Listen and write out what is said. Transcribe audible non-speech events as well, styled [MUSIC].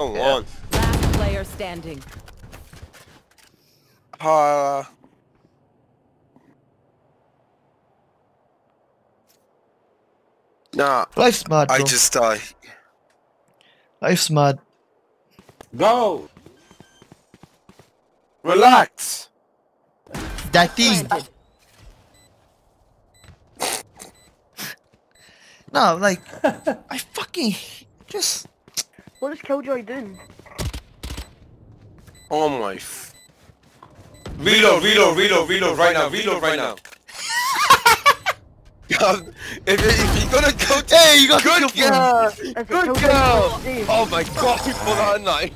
Come Yeah. on. Last player standing. Uh, nah, Life's mad, bro. I just die. Life's mad. Go. Relax. That thing. [LAUGHS] no, like, [LAUGHS] I fucking just. What is Killjoy doing? Oh my. F reload, reload, reload, reload right now, reload right now. [LAUGHS] God, if, if you're gonna go, Hey, you got good the kill for him. girl, good girl. Oh my god, he pulled out a knife.